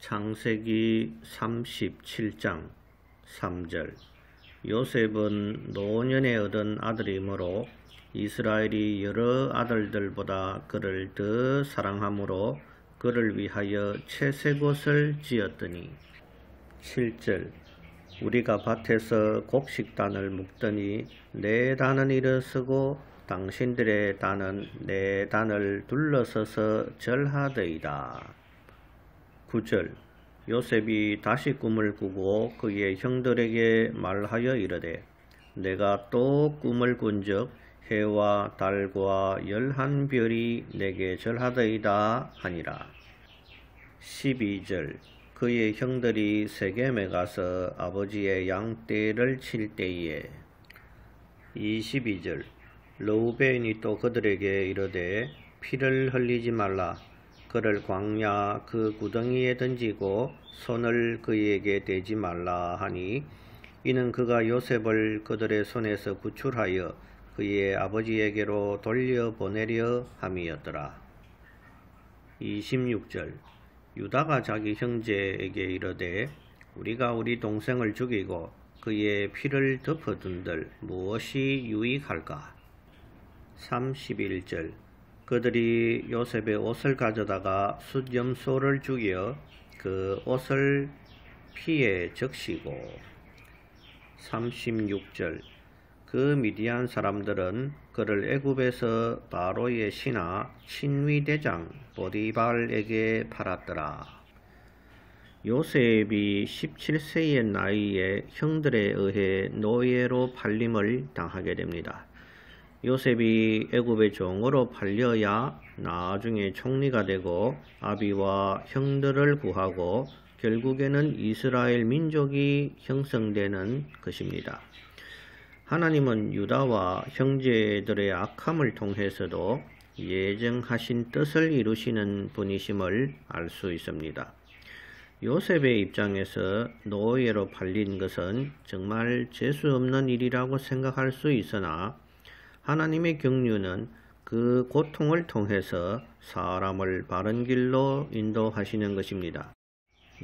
창세기 37장 3절. 요셉은 노년에 얻은 아들이므로 이스라엘이 여러 아들들보다 그를 더 사랑하므로 그를 위하여 채색옷을 지었더니. 7절. 우리가 밭에서 곡식단을 묶더니 내 단은 일어서고 당신들의 단은 내 단을 둘러서서 절하더이다. 9절 요셉이 다시 꿈을 꾸고 그의 형들에게 말하여 이르되 내가 또 꿈을 꾼적 해와 달과 열한 별이 내게 절하더이다 하니라. 12절 그의 형들이 세겜에 가서 아버지의 양떼를 칠 때에 22절 르우벤이 또 그들에게 이르되 피를 흘리지 말라 그를 광야 그 구덩이에 던지고 손을 그에게 대지 말라 하니 이는 그가 요셉을 그들의 손에서 구출하여 그의 아버지에게로 돌려보내려 함이었더라. 26절 유다가 자기 형제에게 이르되 우리가 우리 동생을 죽이고 그의 피를 덮어둔들 무엇이 유익할까? 31절 그들이 요셉의 옷을 가져다가 숫염소를 죽여 그 옷을 피에 적시고 36절 그 미디안 사람들은 그를 애굽에서 바로의 신하 친위대장 보디발에게 팔았더라. 요셉이 17세의 나이에 형들에 의해 노예로 팔림을 당하게 됩니다. 요셉이 애굽의 종으로 팔려야 나중에 총리가 되고 아비와 형들을 구하고 결국에는 이스라엘 민족이 형성되는 것입니다. 하나님은 유다와 형제들의 악함을 통해서도 예정하신 뜻을 이루시는 분이심을 알 수 있습니다. 요셉의 입장에서 노예로 팔린 것은 정말 재수 없는 일이라고 생각할 수 있으나 하나님의 경륜은 그 고통을 통해서 사람을 바른 길로 인도하시는 것입니다.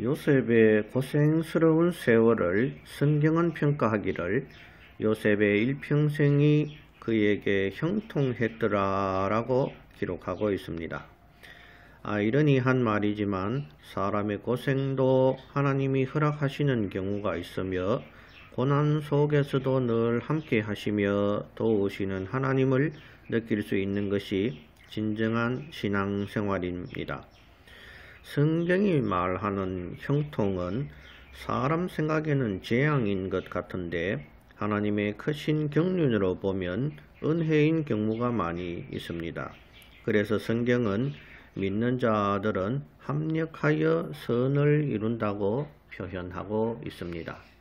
요셉의 고생스러운 세월을 성경은 평가하기를 요셉의 일평생이 그에게 형통했더라 라고 기록하고 있습니다. 아이러니한 말이지만 사람의 고생도 하나님이 허락하시는 경우가 있으며 고난 속에서도 늘 함께 하시며 도우시는 하나님을 느낄 수 있는 것이 진정한 신앙생활입니다. 성경이 말하는 형통은 사람 생각에는 재앙인 것 같은데 하나님의 크신 경륜으로 보면 은혜인 경우가 많이 있습니다. 그래서 성경은 믿는 자들은 합력하여 선을 이룬다고 표현하고 있습니다.